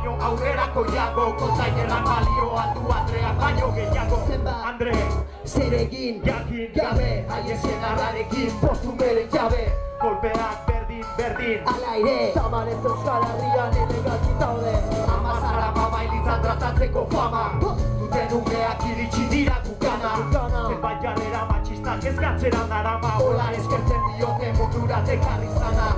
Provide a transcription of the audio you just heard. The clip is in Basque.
baino aurrerako iago Kontaineran balioa du Andrea baino gehiago Zenba Andre Zer egin Jakin Gabe Haien senarrarekin Postu bere jabe Kolpeak berdin berdin Ala ere Tamalez euskal herrian elegantzi daude Ama zara mama ilitzan tratatzeko fama. Oh. Duten umeak iritsi dira gukana Zenbait jarrera matxistak ezkatzera narama Ola eskertzen diote motura tekarri zana